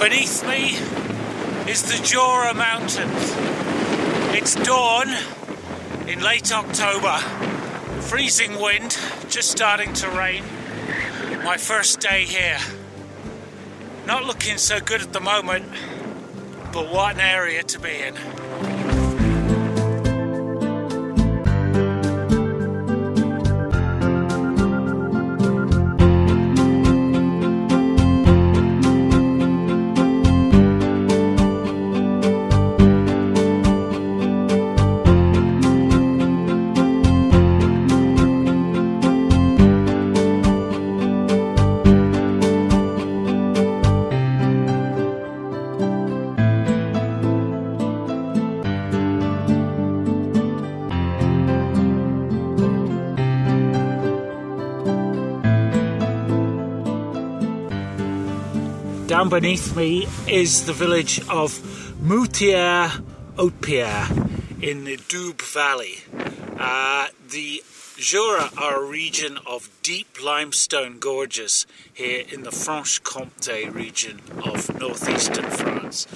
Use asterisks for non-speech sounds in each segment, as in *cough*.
Beneath me is the Jura Mountains. It's dawn in late October, freezing wind, just starting to rain. My first day here. Not looking so good at the moment, but what an area to be in. Down beneath me is the village of Mouthier Haute-Pierre in the Doubs Valley. Uh, the Jura are a region of deep limestone gorges here in the Franche-Comté region of northeastern France.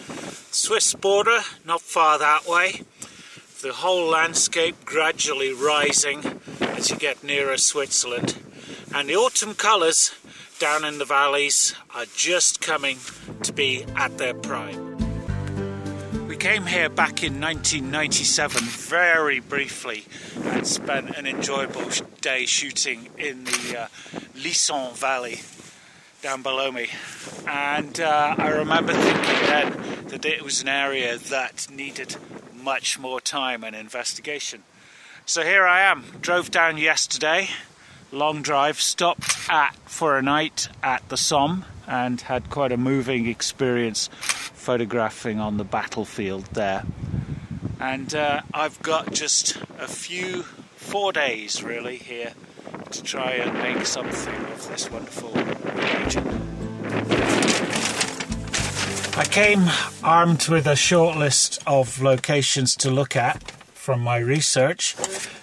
Swiss border, not far that way. The whole landscape gradually rising as you get nearer Switzerland. And the autumn colours down in the valleys are just coming to be at their prime. We came here back in 1997 very briefly and spent an enjoyable day shooting in the uh, Lison Valley down below me. And uh, I remember thinking then that it was an area that needed much more time and investigation. So here I am, drove down yesterday long drive, stopped at for a night at the Somme and had quite a moving experience photographing on the battlefield there. And uh, I've got just a few, four days really here to try and make something of this wonderful region. I came armed with a short list of locations to look at from my research.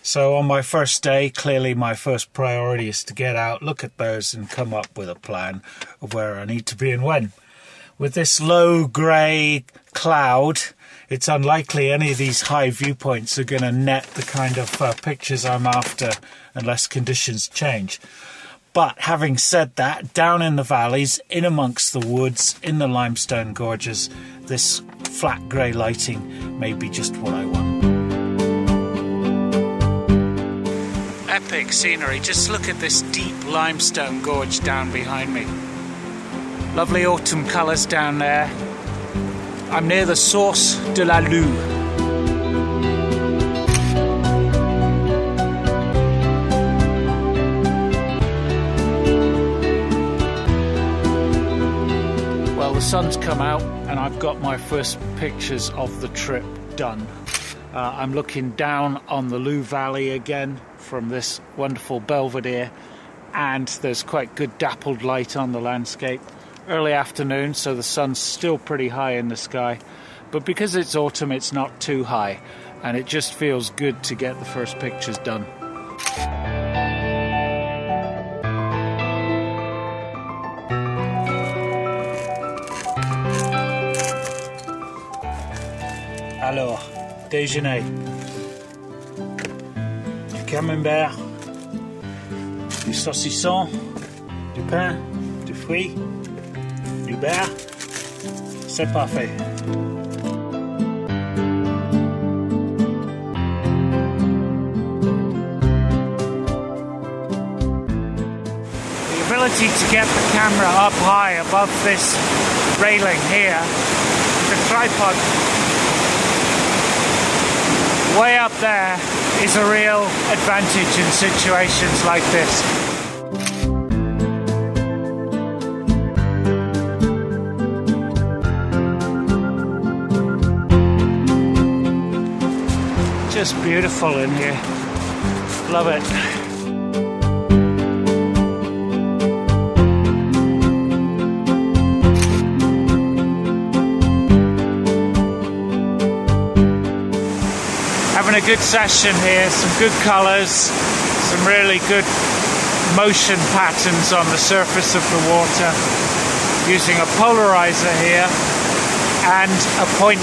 So on my first day, clearly my first priority is to get out, look at those, and come up with a plan of where I need to be and when. With this low grey cloud, it's unlikely any of these high viewpoints are going to net the kind of uh, pictures I'm after unless conditions change. But having said that, down in the valleys, in amongst the woods, in the limestone gorges, this flat grey lighting may be just what I want. epic scenery. Just look at this deep limestone gorge down behind me. Lovely autumn colours down there. I'm near the source de la Loue. Sun's come out and I've got my first pictures of the trip done. Uh, I'm looking down on the Loue Valley again from this wonderful belvedere, and there's quite good dappled light on the landscape. Early afternoon, so the sun's still pretty high in the sky, but because it's autumn, it's not too high, and it just feels good to get the first pictures done. Déjeuner camembert, du saucisson, du pain, du fruit, du beurre. C'est parfait. The ability to get the camera up high above this railing here, the tripod way up there is a real advantage in situations like this. Just beautiful in here. Love it. Good session here, some good colours, some really good motion patterns on the surface of the water. using a polarizer here and a 0.9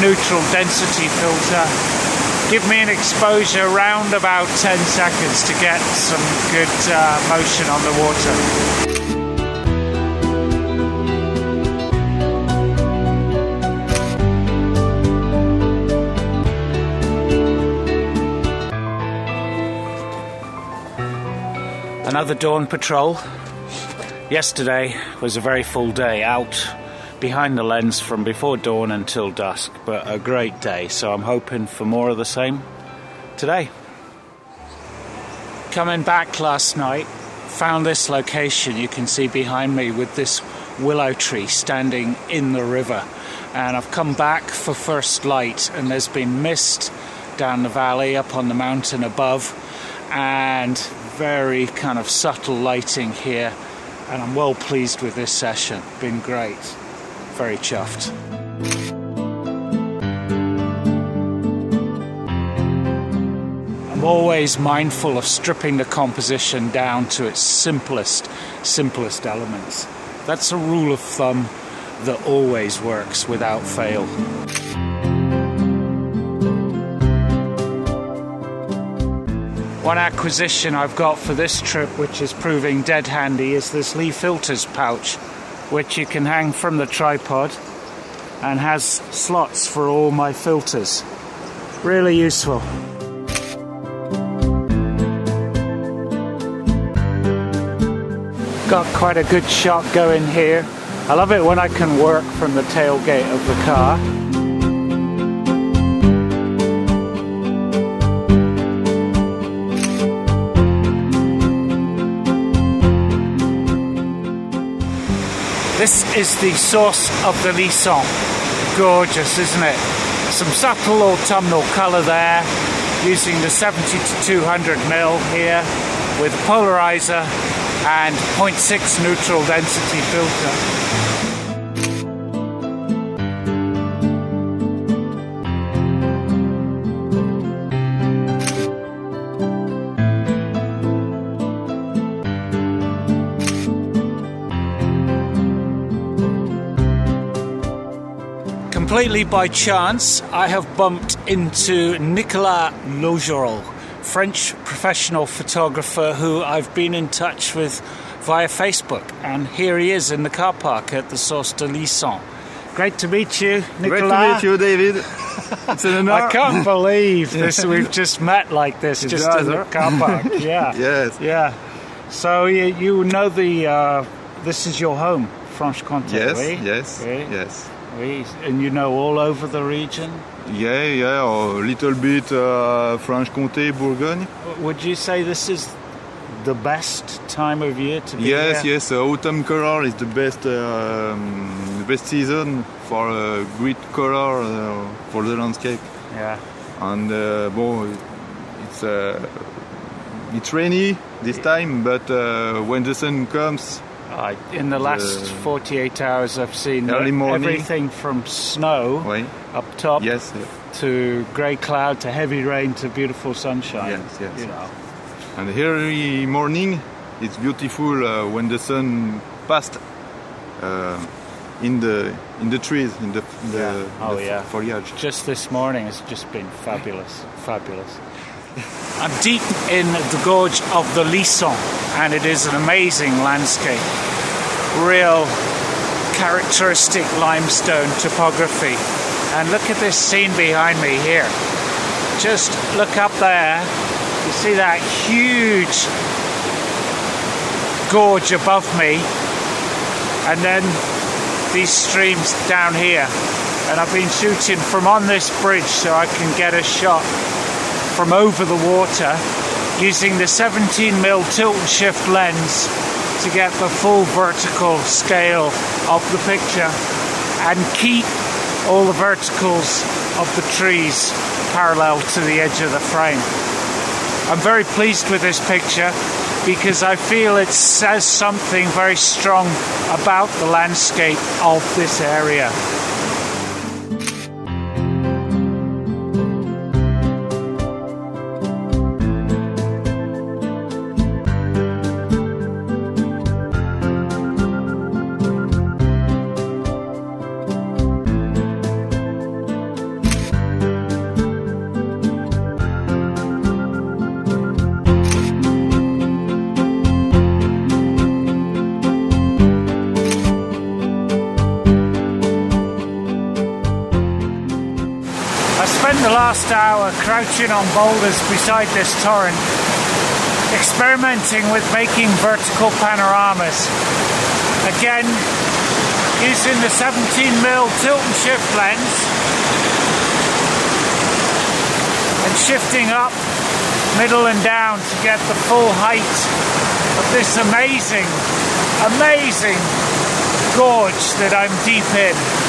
neutral density filter give me an exposure around about 10 seconds to get some good uh, motion on the water. Another dawn patrol. Yesterday was a very full day out behind the lens from before dawn until dusk, but a great day, so I'm hoping for more of the same today. Coming back last night, found this location you can see behind me with this willow tree standing in the river. And I've come back for first light, and there's been mist down the valley up on the mountain above, and very kind of subtle lighting here. And I'm well pleased with this session, been great very chuffed. I'm always mindful of stripping the composition down to its simplest, simplest elements. That's a rule of thumb that always works without fail. One acquisition I've got for this trip, which is proving dead handy, is this Lee Filters pouch which you can hang from the tripod and has slots for all my filters. Really useful. Got quite a good shot going here. I love it when I can work from the tailgate of the car. This is the source of the Lison. Gorgeous, isn't it? Some subtle autumnal colour there, using the 70 to 200 mil here with polarizer and 0.6 neutral density filter. Completely by chance, I have bumped into Nicolas Laugerol, French professional photographer who I've been in touch with via Facebook. And here he is in the car park at the Source de Lison. Great to meet you, Nicolas. Great to meet you, David. *laughs* It's an honor. I can't believe this. *laughs* We've just met like this, just in the car park. *laughs* Yeah. Yes. Yeah. So you, you know the. Uh, this is your home, Franche-Comté. Yes, oui? yes, Oui. yes. Oui. And you know all over the region. Yeah, yeah, a little bit uh, Franche-Comté, Bourgogne. Would you say this is the best time of year to be Yes, here? yes, uh, autumn color is the best, uh, um, the best season for uh, great color uh, for the landscape. Yeah. And uh, bon, it's uh, it's rainy this time, but uh, when the sun comes, Uh, in the last The 48 hours, I've seen everything from snow oui, up top yes, yes. to grey cloud to heavy rain to beautiful sunshine. Yes, yes. You know. And early morning, it's beautiful uh, when the sun passed uh, in the in the trees, in the, in the, Yeah. Oh, the yeah. foliage. Just this morning, it's just been fabulous, fabulous. I'm deep in the gorge of the Lison, and it is an amazing landscape. Real characteristic limestone topography. And look at this scene behind me here. Just look up there. You see that huge gorge above me, and then these streams down here. And I've been shooting from on this bridge so I can get a shot from over the water using the 17mm tilt and shift lens to get the full vertical scale of the picture and keep all the verticals of the trees parallel to the edge of the frame. I'm very pleased with this picture because I feel it says something very strong about the landscape of this area. Last hour crouching on boulders beside this torrent, experimenting with making vertical panoramas. Again, using the 17mm tilt and shift lens and shifting up, middle and down to get the full height of this amazing, amazing gorge that I'm deep in.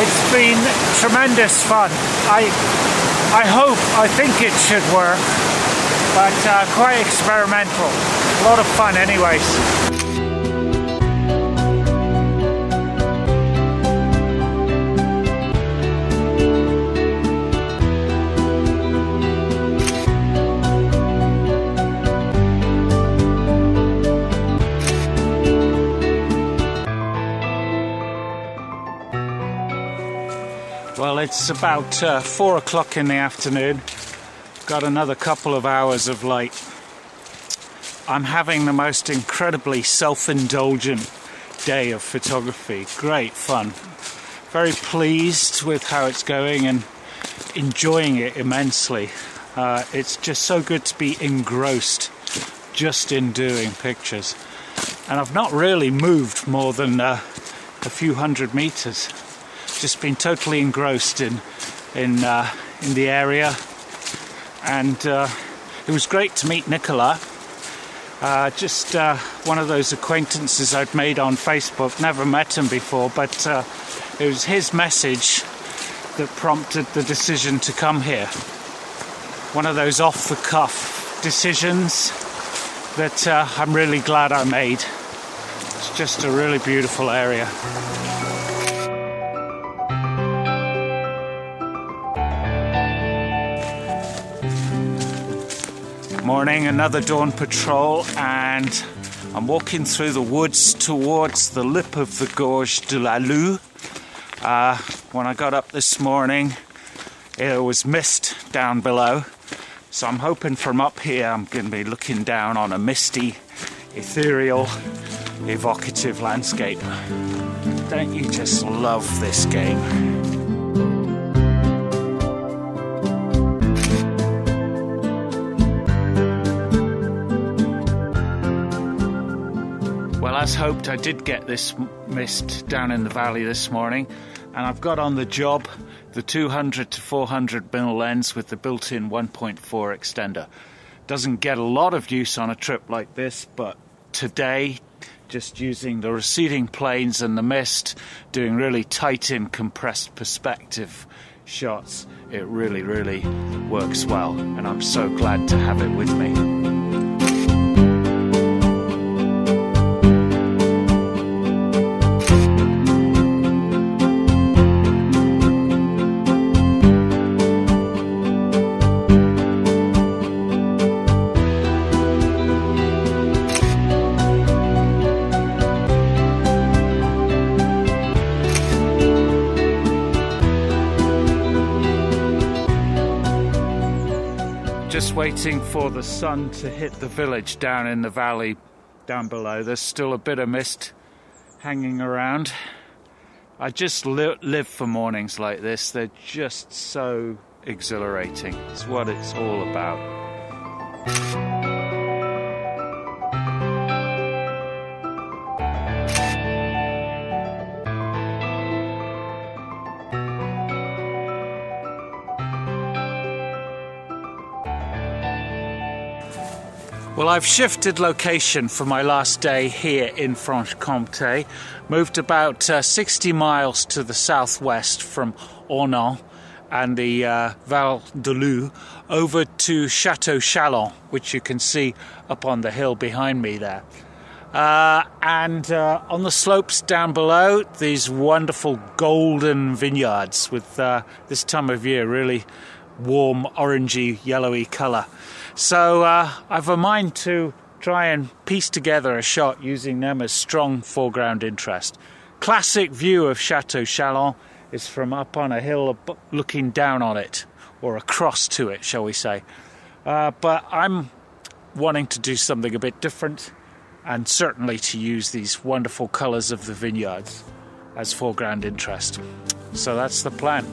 It's been tremendous fun. I, I hope, I think it should work, but uh, quite experimental. A lot of fun anyways. It's about uh, four o'clock in the afternoon. Got another couple of hours of light. I'm having the most incredibly self indulgent day of photography. Great fun. Very pleased with how it's going and enjoying it immensely. Uh, it's just so good to be engrossed just in doing pictures. And I've not really moved more than uh, a few hundred meters just been totally engrossed in in uh, in the area, and uh, it was great to meet Nicola. Uh, just uh, one of those acquaintances I'd made on Facebook. Never met him before, but uh, it was his message that prompted the decision to come here. One of those off the cuff decisions that uh, I'm really glad I made. It's just a really beautiful area. Morning, another dawn patrol, and I'm walking through the woods towards the lip of the Gorge de la Loue. Uh, when I got up this morning, it was mist down below, so I'm hoping from up here I'm going to be looking down on a misty, ethereal, evocative landscape. Don't you just love this game? As hoped, I did get this mist down in the valley this morning, and I've got on the job the 200 to 400 mm lens with the built-in 1.4 extender. Doesn't get a lot of use on a trip like this, but today, just using the receding planes and the mist, doing really tight in compressed perspective shots, it really, really works well, and I'm so glad to have it with me. For the sun to hit the village down in the valley down below. There's still a bit of mist hanging around. I just li- live for mornings like this. They're just so exhilarating. It's what it's all about. Well, I've shifted location for my last day here in Franche Comté, moved about uh, 60 miles to the southwest from Ornans and the uh, Val de Loue over to Chateau Chalon, which you can see up on the hill behind me there. Uh, and uh, on the slopes down below, these wonderful golden vineyards with uh, this time of year really warm, orangey, yellowy colour. So uh, I've a mind to try and piece together a shot using them as strong foreground interest. Classic view of Chateau Chalon is from up on a hill looking down on it, or across to it, shall we say. Uh, but I'm wanting to do something a bit different and certainly to use these wonderful colours of the vineyards as foreground interest. So that's the plan.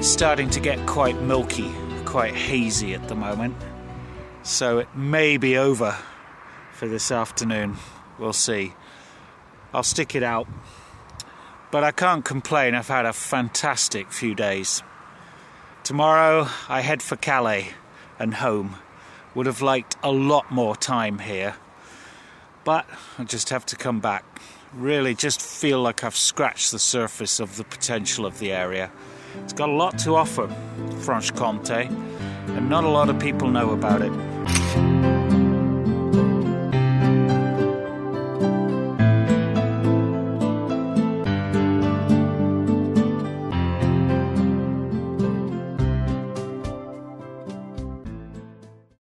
Night's starting to get quite milky, quite hazy at the moment. So it may be over for this afternoon. We'll see. I'll stick it out. But I can't complain, I've had a fantastic few days. Tomorrow I head for Calais and home. Would have liked a lot more time here, but I just have to come back. Really, just feel like I've scratched the surface of the potential of the area. It's got a lot to offer, Franche Comté, and not a lot of people know about it.